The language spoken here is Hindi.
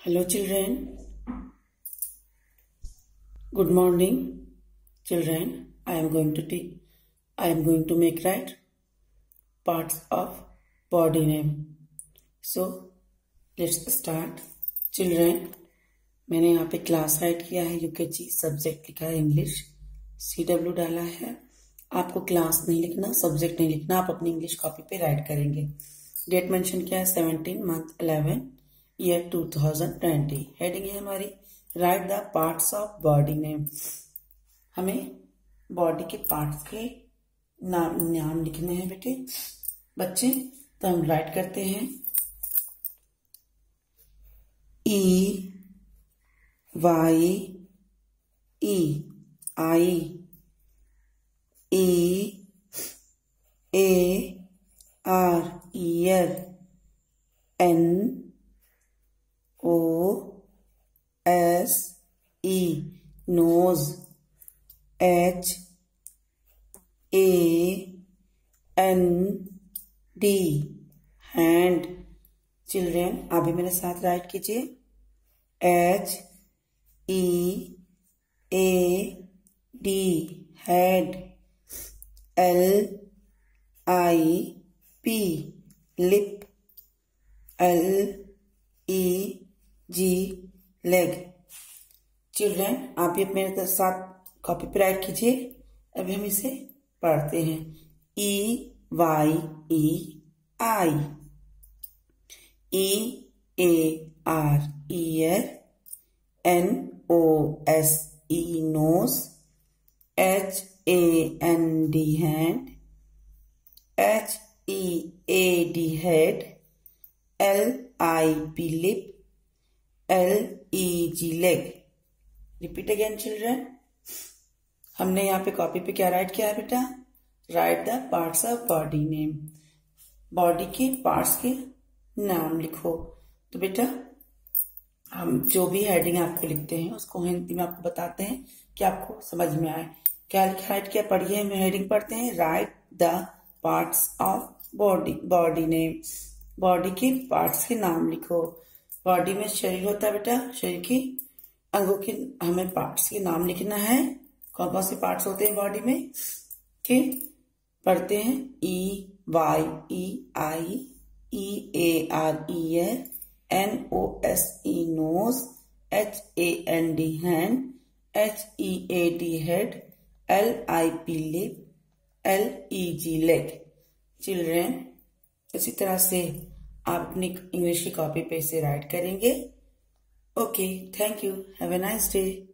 Hello children. Good morning children. I am going to teach I am going to make right parts of body name. So let's start children. मैंने यहाँ पे क्लास राइट किया है यूकेजी सब्जेक्ट लिखा है इंग्लिश सी डब्ल्यू डाला है आपको क्लास नहीं लिखना सब्जेक्ट नहीं लिखना आप अपनी इंग्लिश कॉपी पे राइट करेंगे डेट मेंशन किया है seventeen month eleven year two thousand twenty heading है हमारी write the parts of body name हमें बॉडी के पार्ट्स के नाम नाम लिखने हैं बेटे। बच्चे तो हम राइट करते हैं। E Y E eye E A R ear N O, S E nose H, A, N, D. Hand. Children अभी मेरे साथ राइट कीजिए. H E A D head L I P lip L E G leg children आप भी मेरे साथ कॉपी पे राइट कीजिए। अभी हम इसे पढ़ते हैं। E Y E eye E A R ear N O S E nose H A N D hand H E A D head L I P lip L E G leg repeat again children हमने यहाँ पे कॉपी पे क्या राइट किया है बेटा? Write the parts of body name body के पार्ट्स के नाम लिखो। तो बेटा, हम जो भी हेडिंग आपको लिखते हैं, उसको हिंदी में आपको बताते हैं कि आपको समझ में आए। क्या राइट क्या? पढ़िए, हम हेडिंग पढ़ते हैं। Write the parts of body body name body के पार्ट्स के नाम लिखो। बॉडी में शरीर होता है बेटा, शरीर की अंगों के, हमें पार्ट्स के नाम लिखना है। कौन कौन से पार्ट्स होते हैं बॉडी में? ठीक पढ़ते हैं। E Y E eye E A R ear N O S E nose H A N D hand H E A D head L I P lip L E G leg children इसी तरह से आप अपनी इंग्लिश की कॉपी पे इसे राइट करेंगे। Okay thank you have a nice day